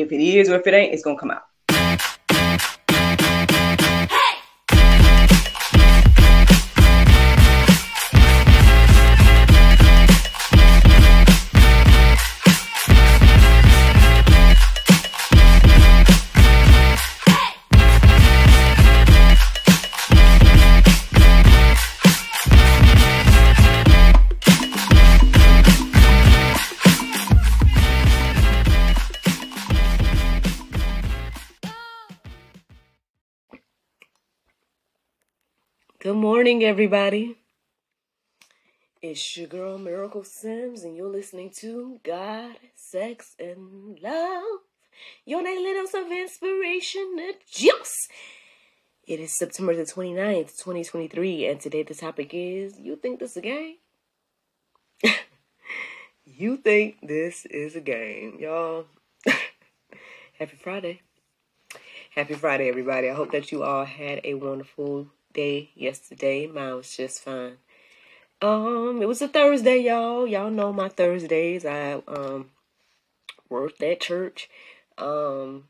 If it is or if it ain't, it's gonna come out. Morning, everybody. It's your girl Miracle Sims, and you're listening to God, Sex, and Love. Your daily dose of inspiration juice. It is September the 29th, 2023, and today the topic is You think this is a game? you think this is a game, y'all. Happy Friday. Happy Friday, everybody. I hope that you all had a wonderful day yesterday. Mine was just fine. Um, it was a Thursday, y'all. Y'all know my Thursdays. I um worked at church. Um,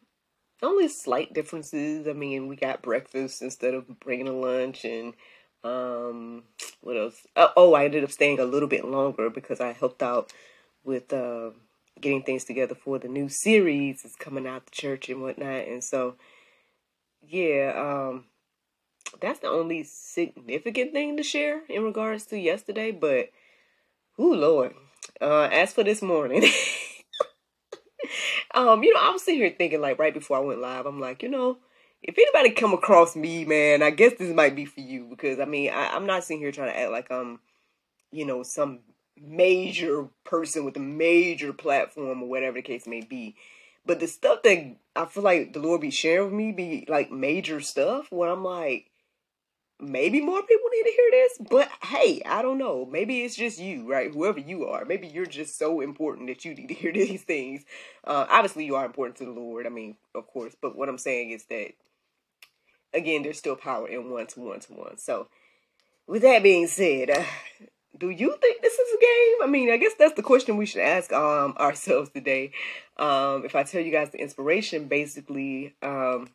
only slight differences. I mean, we got breakfast instead of bringing a lunch, and um, what else? Oh, oh I ended up staying a little bit longer because I helped out with uh, getting things together for the new series is coming out the church and whatnot, and so yeah, um that's the only significant thing to share in regards to yesterday. But, oh Lord, uh, as for this morning, um, you know, I was sitting here thinking, like, right before I went live, I'm like, you know, if anybody come across me, man, I guess this might be for you because I mean, I, I'm not sitting here trying to act like I'm, you know, some major person with a major platform or whatever the case may be. But the stuff that I feel like the Lord be sharing with me be like major stuff where I'm like, maybe more people need to hear this, but hey, I don't know. Maybe it's just you, right? Whoever you are, maybe you're just so important that you need to hear these things. Uh, obviously, you are important to the Lord. I mean, of course, but what I'm saying is that again, there's still power in one to one to one. So, with that being said, uh, do you think this is a game? I mean, I guess that's the question we should ask um, ourselves today. Um, if I tell you guys the inspiration, basically. Um,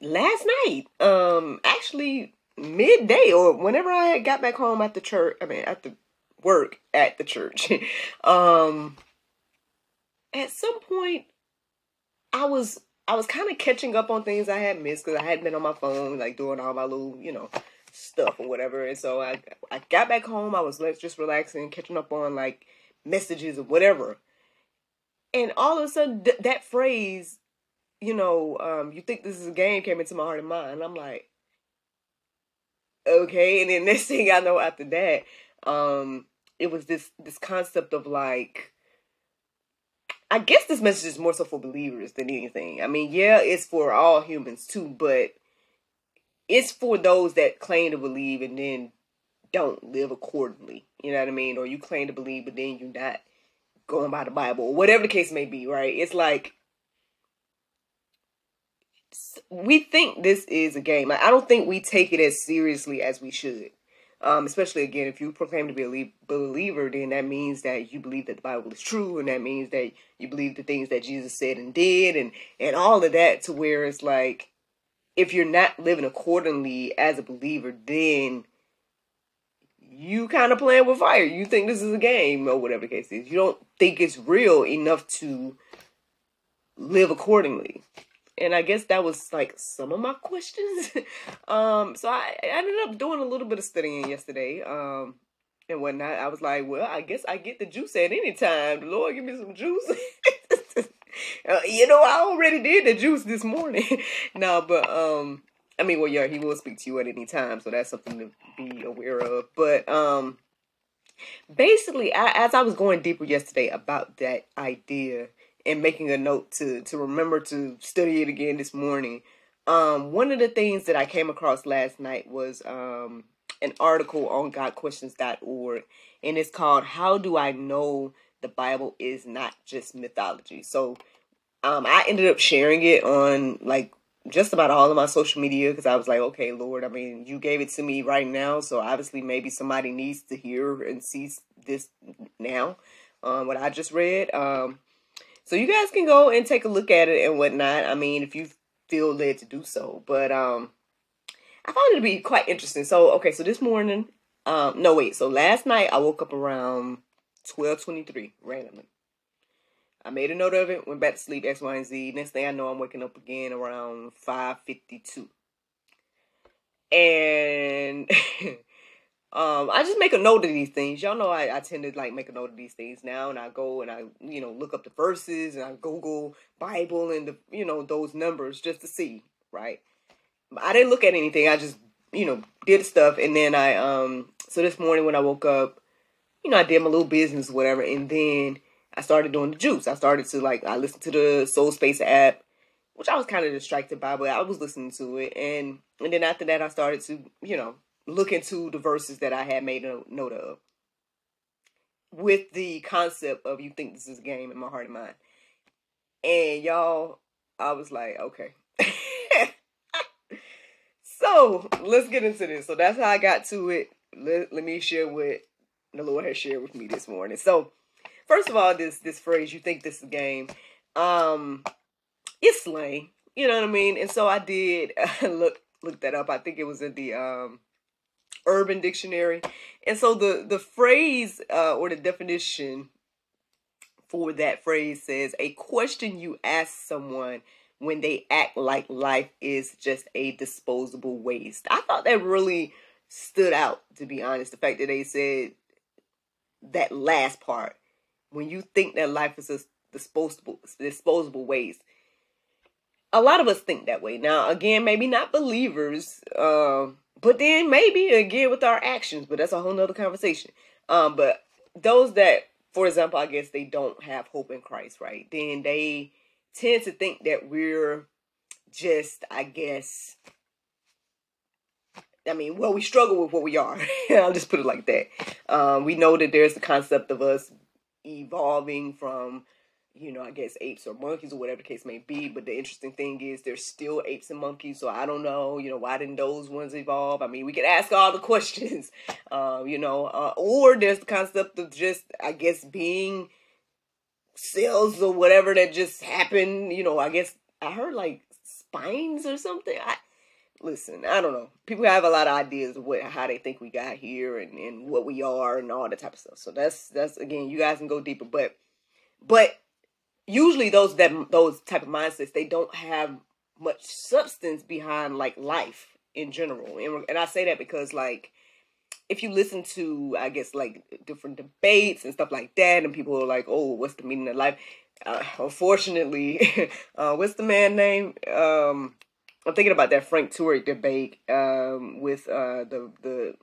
last night, um, actually midday or whenever I got back home at the church, I mean at the work at the church, um, at some point I was I was kind of catching up on things I had missed because I hadn't been on my phone like doing all my little you know stuff or whatever, and so I I got back home. I was just relaxing, catching up on like messages or whatever. And all of a sudden, th- that phrase you know, um, you think this is a game came into my heart and mind. I'm like, okay. And then next thing I know after that, um, it was this this concept of like I guess this message is more so for believers than anything. I mean, yeah, it's for all humans too, but it's for those that claim to believe and then don't live accordingly. You know what I mean? Or you claim to believe, but then you're not going by the Bible, or whatever the case may be, right? It's like we think this is a game. I don't think we take it as seriously as we should. Um, especially again, if you proclaim to be a believer, then that means that you believe that the Bible is true, and that means that you believe the things that Jesus said and did, and and all of that. To where it's like, if you're not living accordingly as a believer, then you kind of playing with fire. You think this is a game or whatever the case is. You don't think it's real enough to live accordingly and I guess that was like some of my questions. um, so I, I ended up doing a little bit of studying yesterday. Um, and whatnot. I was like, well, I guess I get the juice at any time. Lord give me some juice. uh, you know, I already did the juice this morning. no, but um, I mean, well, yeah, He will speak to you at any time, so that's something to be aware of. But um, basically, I, as I was going deeper yesterday about that idea and making a note to to remember to study it again this morning. Um, one of the things that I came across last night was um, an article on GotQuestions.org, and it's called "How Do I Know the Bible Is Not Just Mythology?" So, um, I ended up sharing it on like just about all of my social media because I was like, okay, Lord, I mean, you gave it to me right now, so obviously maybe somebody needs to hear and see this now. Um, what I just read. Um, So you guys can go and take a look at it and whatnot. I mean, if you feel led to do so. But um I found it to be quite interesting. So okay, so this morning, um, no wait, so last night I woke up around twelve twenty three randomly. I made a note of it, went back to sleep, X, Y, and Z. Next thing I know, I'm waking up again around five fifty two. And um, I just make a note of these things. Y'all know I, I tend to like make a note of these things now, and I go and I you know look up the verses and I Google Bible and the you know those numbers just to see right. I didn't look at anything. I just you know did stuff, and then I um so this morning when I woke up, you know I did my little business whatever, and then I started doing the juice. I started to like I listened to the Soul Space app, which I was kind of distracted by, but I was listening to it, and and then after that I started to you know look into the verses that I had made a note of with the concept of you think this is a game in my heart and mind. And y'all, I was like, okay. so let's get into this. So that's how I got to it. Let, let me share what the Lord has shared with me this morning. So first of all, this this phrase, you think this is a game, um, it's slang. You know what I mean? And so I did look look that up. I think it was in the um Urban Dictionary. And so the the phrase uh, or the definition for that phrase says a question you ask someone when they act like life is just a disposable waste. I thought that really stood out to be honest. The fact that they said that last part when you think that life is a disposable disposable waste. A lot of us think that way. Now, again, maybe not believers. Um, but then maybe again with our actions, but that's a whole nother conversation. Um, but those that, for example, I guess they don't have hope in Christ, right? Then they tend to think that we're just, I guess, I mean, well, we struggle with what we are. I'll just put it like that. Um, we know that there's the concept of us evolving from you know, I guess apes or monkeys or whatever the case may be. But the interesting thing is there's still apes and monkeys. So I don't know, you know, why didn't those ones evolve? I mean, we could ask all the questions, uh, you know, uh, or there's the concept of just, I guess, being cells or whatever that just happened. You know, I guess I heard like spines or something. I, listen, I don't know. People have a lot of ideas of what how they think we got here and, and what we are and all that type of stuff. So that's that's again, you guys can go deeper, but but usually those that those type of mindsets they don't have much substance behind like life in general. And, and i say that because like if you listen to i guess like different debates and stuff like that and people are like oh what's the meaning of life? Uh, unfortunately uh, what's the man name? Um i'm thinking about that frank turek debate um with uh the the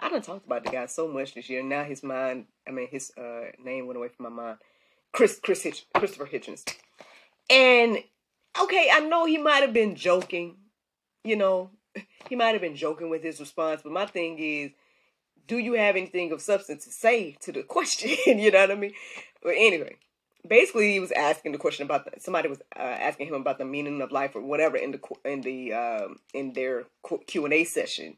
i don't talked about the guy so much this year. Now his mind i mean his uh name went away from my mind Chris Chris Hitch, Christopher Hitchens. And okay, I know he might have been joking, you know, he might have been joking with his response, but my thing is, do you have anything of substance to say to the question? you know what I mean? But anyway, basically, he was asking the question about the, somebody was uh, asking him about the meaning of life or whatever in the in the um, in their Q and A session,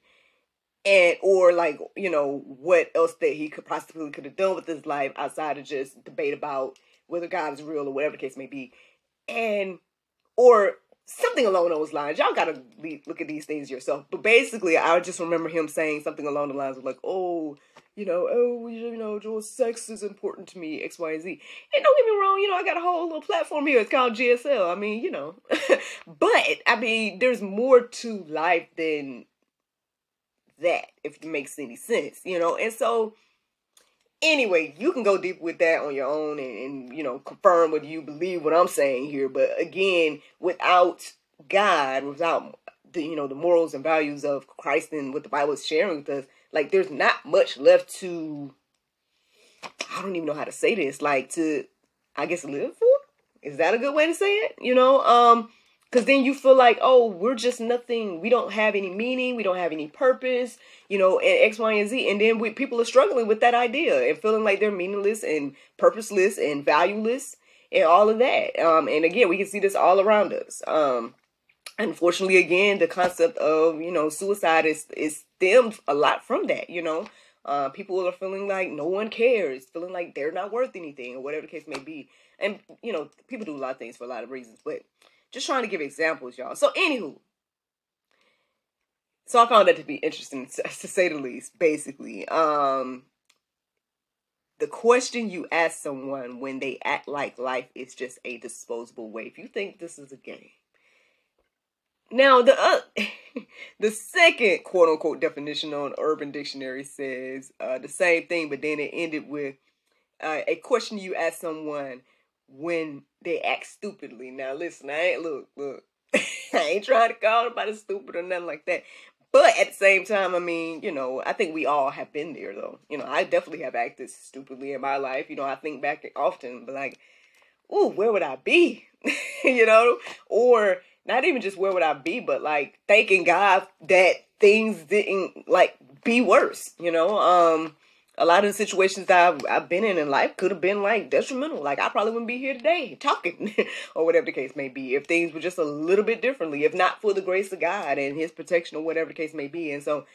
and or like you know what else that he could possibly could have done with his life outside of just debate about whether God is real or whatever the case may be, and or something along those lines. Y'all gotta look at these things yourself. But basically, I just remember him saying something along the lines of like, "Oh, you know, oh, you know, Joel, sex is important to me, X, Y, and Z." And don't get me wrong, you know, I got a whole little platform here. It's called GSL. I mean, you know, but I mean, there's more to life than that, if it makes any sense, you know. And so, anyway, you can go deep with that on your own and, and you know confirm whether you believe what I'm saying here. But again, without God, without the you know the morals and values of Christ and what the Bible is sharing with us, like there's not much left to. I don't even know how to say this. Like to, I guess live for. Is that a good way to say it? You know, um, because then you feel like, oh, we're just nothing. We don't have any meaning. We don't have any purpose, you know, and X, Y, and Z. And then we, people are struggling with that idea and feeling like they're meaningless and purposeless and valueless and all of that. Um, and again, we can see this all around us. Um, unfortunately, again, the concept of, you know, suicide is, is stemmed a lot from that, you know. Uh, people are feeling like no one cares, feeling like they're not worth anything, or whatever the case may be. And you know, people do a lot of things for a lot of reasons, but just trying to give examples, y'all. So, anywho, so I found that to be interesting, to, say the least. Basically, um, the question you ask someone when they act like life is just a disposable way. If you think this is a game, now the uh, the second quote unquote definition on Urban Dictionary says uh, the same thing, but then it ended with uh, a question you ask someone when they act stupidly. Now listen, I ain't look look. I ain't trying to call anybody stupid or nothing like that. But at the same time, I mean, you know, I think we all have been there though. You know, I definitely have acted stupidly in my life. You know, I think back often, but like, ooh, where would I be? you know? Or not even just where would I be, but like thanking God that things didn't like be worse, you know? Um a lot of the situations that I've, I've been in in life could have been like detrimental. Like I probably wouldn't be here today talking or whatever the case may be if things were just a little bit differently, if not for the grace of God and his protection or whatever the case may be. And so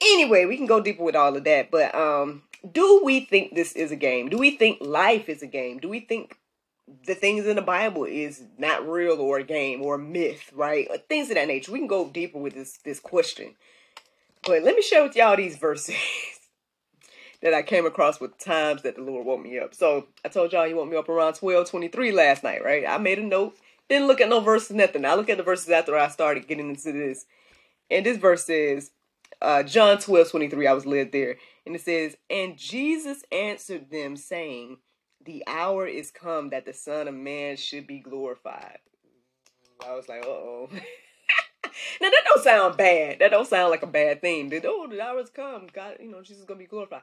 anyway, we can go deeper with all of that. But um, do we think this is a game? Do we think life is a game? Do we think the things in the Bible is not real or a game or a myth, right? Things of that nature. We can go deeper with this this question. But let me share with y'all these verses that I came across with times that the Lord woke me up. So I told y'all he woke me up around 1223 last night, right? I made a note. Didn't look at no verses, nothing. I look at the verses after I started getting into this. And this verse says, uh, John 12, 23, I was led there. And it says, And Jesus answered them, saying, The hour is come that the Son of Man should be glorified. I was like, uh oh. now that don't sound bad. That don't sound like a bad thing. Oh, the hour come. God, you know, Jesus is gonna be glorified.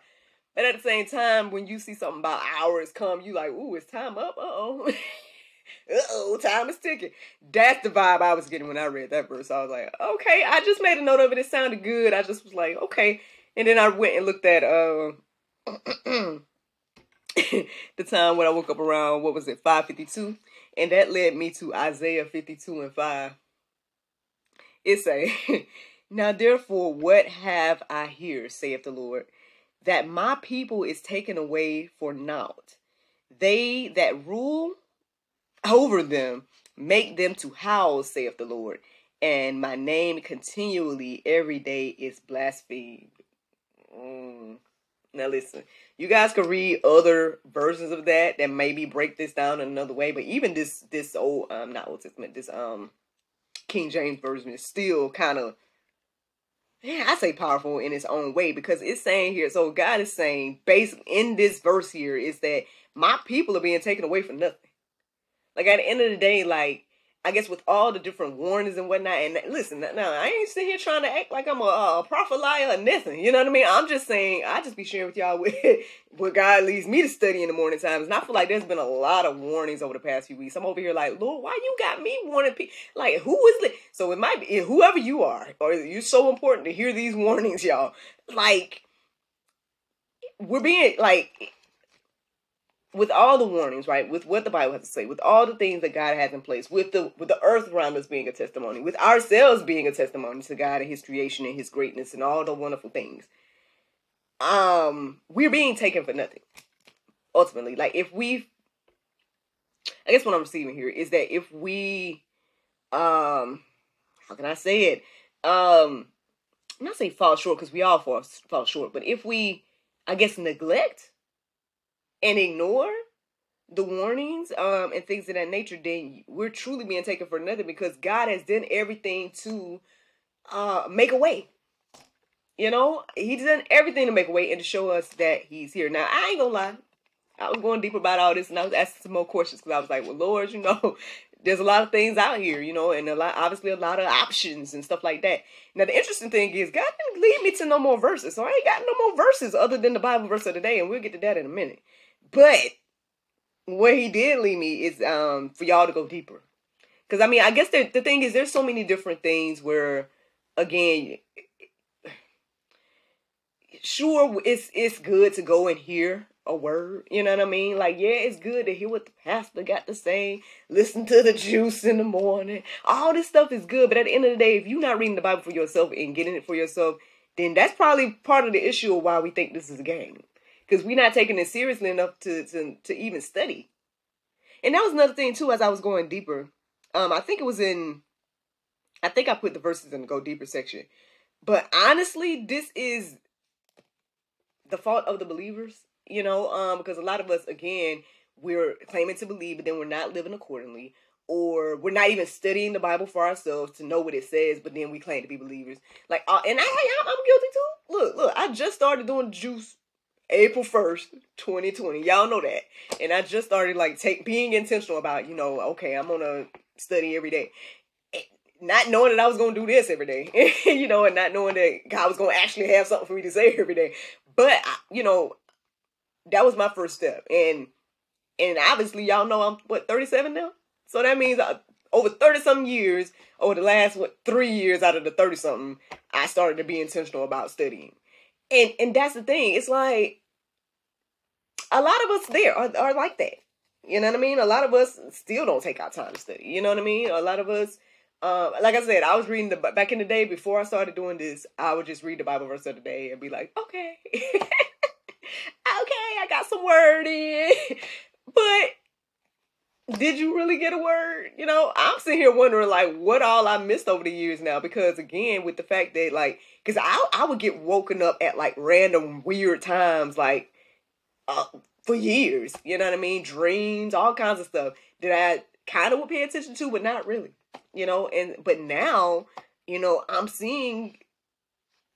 But at the same time, when you see something about hours come, you like, ooh, it's time up. Uh oh. uh oh, time is ticking. That's the vibe I was getting when I read that verse. I was like, okay, I just made a note of it. It sounded good. I just was like, okay. And then I went and looked at uh the time when I woke up around what was it, 552? And that led me to Isaiah 52 and 5. It say, Now therefore, what have I here, saith the Lord? That my people is taken away for naught. They that rule over them make them to howl, saith the Lord, and my name continually every day is blasphemed. Mm. Now listen, you guys can read other versions of that that maybe break this down in another way, but even this this old um not Old Testament, this um King James version is still kind of yeah, I say powerful in its own way because it's saying here, so God is saying, based in this verse here, is that my people are being taken away for nothing. Like at the end of the day, like I guess with all the different warnings and whatnot. And listen, now I ain't sitting here trying to act like I'm a, a prophet liar or nothing. You know what I mean? I'm just saying I just be sharing with y'all with what God leads me to study in the morning times. And I feel like there's been a lot of warnings over the past few weeks. I'm over here like, Lord, why you got me warning people? Like, who is it? So it might be whoever you are, or you're so important to hear these warnings, y'all. Like, we're being like with all the warnings, right? With what the Bible has to say, with all the things that God has in place, with the with the earth around us being a testimony, with ourselves being a testimony to God and His creation and His greatness and all the wonderful things. Um, we're being taken for nothing. Ultimately, like if we, I guess what I'm receiving here is that if we, um, how can I say it? Um, not say fall short because we all fall fall short, but if we, I guess, neglect and ignore the warnings um and things of that nature, then we're truly being taken for nothing because God has done everything to uh make a way. You know, He's done everything to make a way and to show us that He's here. Now, I ain't gonna lie. I was going deeper about all this and I was asking some more questions because I was like, well, Lord, you know, there's a lot of things out here, you know, and a lot, obviously, a lot of options and stuff like that. Now, the interesting thing is, God didn't lead me to no more verses, so I ain't got no more verses other than the Bible verse of the day, and we'll get to that in a minute. But where he did lead me is um for y'all to go deeper. Cause I mean, I guess the the thing is there's so many different things where again sure it's it's good to go and hear a word, you know what I mean? Like, yeah, it's good to hear what the pastor got to say, listen to the juice in the morning. All this stuff is good, but at the end of the day, if you're not reading the Bible for yourself and getting it for yourself, then that's probably part of the issue of why we think this is a game because we're not taking it seriously enough to, to to even study and that was another thing too. As I was going deeper, um, I think it was in, I think I put the verses in the go deeper section, but honestly, this is the fault of the believers. You know, um, because a lot of us, again, we're claiming to believe, but then we're not living accordingly or we're not even studying the Bible for ourselves to know what it says, but then we claim to be believers. Like, uh, and I, I'm guilty too. Look, look, I just started doing juice April 1st, 2020. Y'all know that. And I just started like take being intentional about, you know, okay, I'm gonna study every day. Eh, not knowing that I was gonna do this every day, you know, and not knowing that God was gonna actually have something for me to say every day. But you know, that was my first step. And and obviously y'all know I'm what 37 now? So that means I, over 30 some years, over the last what three years out of the 30 something, I started to be intentional about studying. And and that's the thing. It's like a lot of us there are, are like that. You know what I mean? A lot of us still don't take our time to study. You know what I mean? A lot of us, um, like I said, I was reading the back in the day before I started doing this. I would just read the Bible verse of the day and be like, okay, okay, I got some word in, but did you really get a word? You know, I'm sitting here wondering like what all I missed over the years now because again, with the fact that like, because I I would get woken up at like random weird times, like uh, for years. You know what I mean? Dreams, all kinds of stuff that I kind of would pay attention to, but not really. You know, and but now, you know, I'm seeing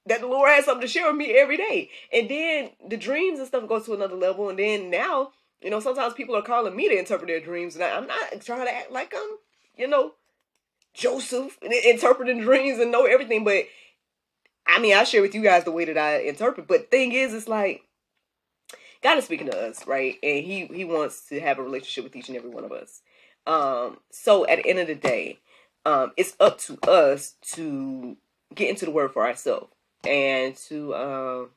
that the Lord has something to share with me every day, and then the dreams and stuff goes to another level, and then now you know, sometimes people are calling me to interpret their dreams, and I, am not trying to act like I'm, you know, Joseph interpreting dreams and know everything. But I mean, I share with you guys the way that I interpret. But thing is, it's like God is speaking to us, right? And He He wants to have a relationship with each and every one of us. Um, so at the end of the day, um, it's up to us to get into the Word for ourselves and to um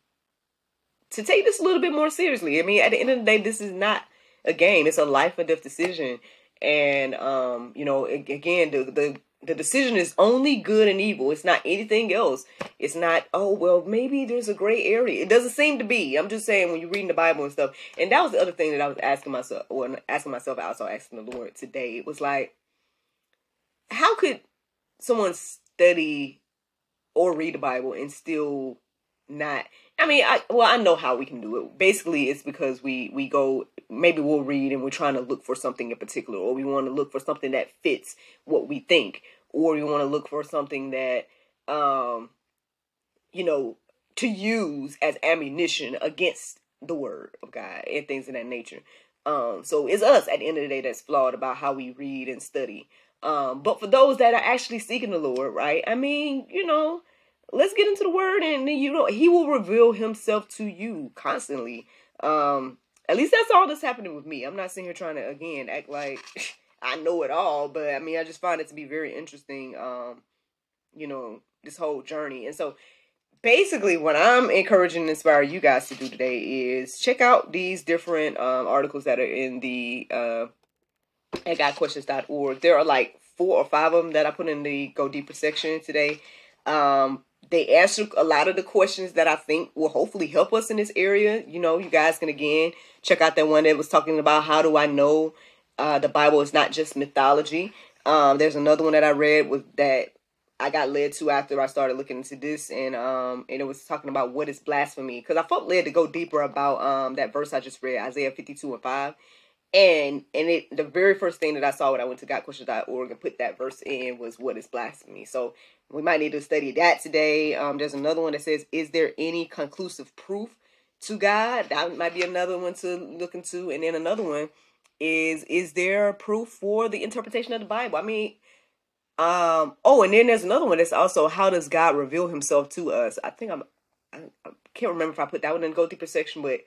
to take this a little bit more seriously. I mean, at the end of the day, this is not a game; it's a life or death decision. And um, you know, again, the the the decision is only good and evil. It's not anything else. It's not, oh, well, maybe there's a gray area. It doesn't seem to be. I'm just saying when you're reading the Bible and stuff. And that was the other thing that I was asking myself, or asking myself, I also asking the Lord today. It was like, how could someone study or read the Bible and still not I mean, I well, I know how we can do it. Basically, it's because we we go maybe we'll read and we're trying to look for something in particular, or we want to look for something that fits what we think, or we want to look for something that um you know to use as ammunition against the word of God and things of that nature. Um, so it's us at the end of the day that's flawed about how we read and study. Um, but for those that are actually seeking the Lord, right? I mean, you know, let's get into the word and you know he will reveal himself to you constantly. Um at least that's all that's happening with me. I'm not sitting here trying to again act like i know it all but i mean i just find it to be very interesting um you know this whole journey. And so basically what i'm encouraging and inspire you guys to do today is check out these different um, articles that are in the uh at gotquestions.org there are like four or five of them that i put in the go deeper section today. Um they answer a lot of the questions that I think will hopefully help us in this area. You know, you guys can again check out that one that was talking about how do I know uh, the Bible is not just mythology. Um, there's another one that I read with that I got led to after I started looking into this, and um, and it was talking about what is blasphemy because I felt led to go deeper about um that verse I just read, Isaiah 52 and 5. And and it the very first thing that I saw when I went to GotQuestions.org and put that verse in was what is blasphemy. So we might need to study that today. Um, there's another one that says, "Is there any conclusive proof to God?" That might be another one to look into. And then another one is, "Is there proof for the interpretation of the Bible?" I mean, um, oh, and then there's another one that's also, "How does God reveal Himself to us?" I think I'm, I, I can't remember if I put that one in the go deeper section, but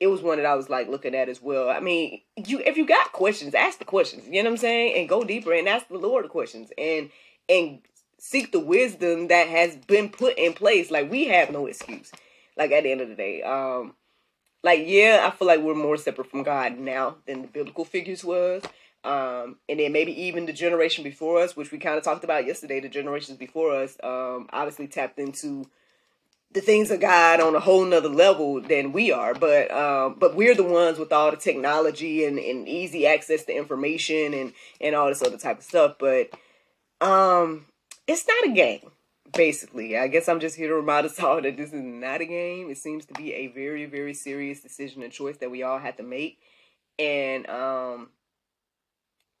it was one that I was like looking at as well. I mean, you if you got questions, ask the questions. You know what I'm saying, and go deeper and ask the Lord the questions and and seek the wisdom that has been put in place. Like we have no excuse. Like at the end of the day, um, like yeah, I feel like we're more separate from God now than the biblical figures was. Um, and then maybe even the generation before us, which we kind of talked about yesterday, the generations before us, um, obviously tapped into the things of God on a whole nother level than we are. But um, but we're the ones with all the technology and, and easy access to information and and all this other type of stuff. But um, it's not a game. Basically, I guess I'm just here to remind us all that this is not a game. It seems to be a very, very serious decision and choice that we all have to make. And um,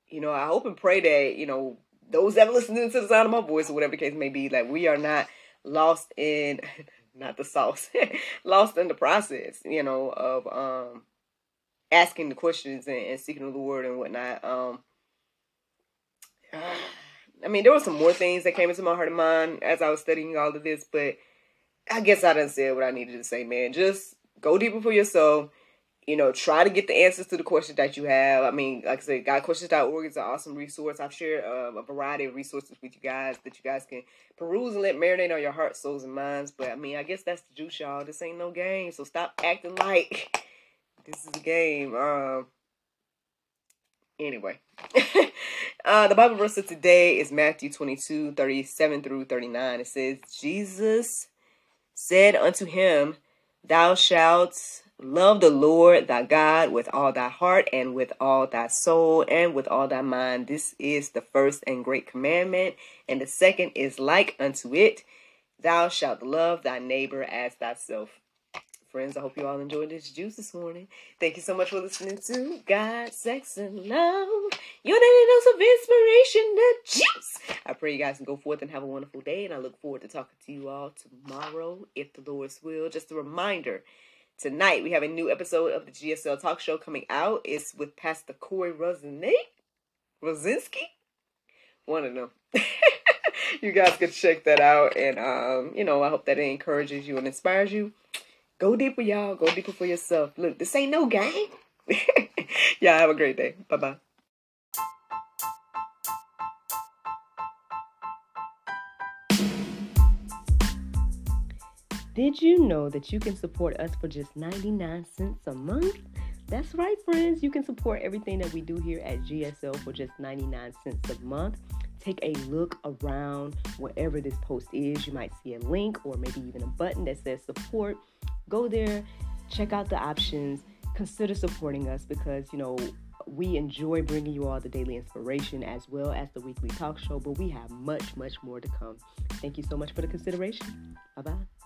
you know, I hope and pray that you know those that are listening to the sound of my voice or whatever the case may be, like we are not lost in not the sauce, lost in the process, you know, of um asking the questions and, and seeking the Lord and whatnot. Um I mean, there were some more things that came into my heart and mind as I was studying all of this, but I guess I didn't say what I needed to say, man. Just go deeper for yourself you know, try to get the answers to the questions that you have. I mean, like I said, GotQuestions.org is an awesome resource. I've shared uh, a variety of resources with you guys that you guys can peruse and let marinate on your heart, souls, and minds. But I mean, I guess that's the juice, y'all. This ain't no game, so stop acting like this is a game. Um. Anyway, uh, the Bible verse of today is Matthew 22, 37 through 39. It says, Jesus said unto him, Thou shalt Love the Lord thy God with all thy heart and with all thy soul and with all thy mind. This is the first and great commandment. And the second is like unto it Thou shalt love thy neighbor as thyself. Friends, I hope you all enjoyed this juice this morning. Thank you so much for listening to God, Sex, and Love. Your daily dose of inspiration, the juice. I pray you guys can go forth and have a wonderful day. And I look forward to talking to you all tomorrow, if the Lord's will. Just a reminder Tonight we have a new episode of the GSL Talk Show coming out. It's with Pastor Corey Rosinski. Rosinski? One of them. you guys can check that out. And, um, you know, I hope that it encourages you and inspires you. Go deeper, y'all. Go deeper for yourself. Look, this ain't no game. y'all have a great day. Bye bye. Did you know that you can support us for just 99 cents a month? That's right, friends. You can support everything that we do here at GSL for just 99 cents a month. Take a look around wherever this post is. You might see a link or maybe even a button that says support. Go there, check out the options, consider supporting us because, you know, we enjoy bringing you all the daily inspiration as well as the weekly talk show, but we have much, much more to come. Thank you so much for the consideration. Bye bye.